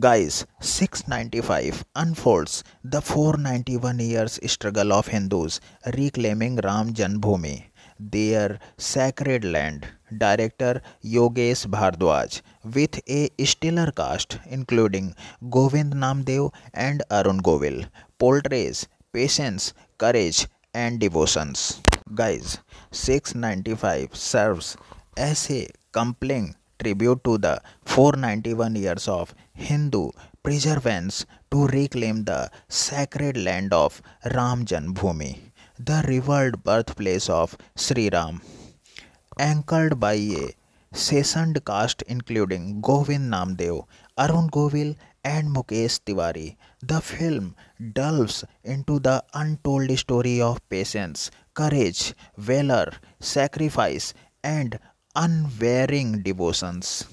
Guys, 695 unfolds the 491 years struggle of Hindus reclaiming Ram Janmabhoomi, their sacred land. Director Yogesh Bhardwaj with a stellar cast including Govind Namdev and Arun Govil portrays patience, courage and devotions. Guys, 695 serves as a compelling tribute to the 491 years of Hindu perseverance to reclaim the sacred land of Ram Janmabhoomi, the revered birthplace of Sri Ram. Anchored by a seasoned cast including Govind Namdev, Arun Govil, and Mukesh Tiwari, the film delves into the untold story of patience, courage, valor, sacrifice, and unwearying devotions.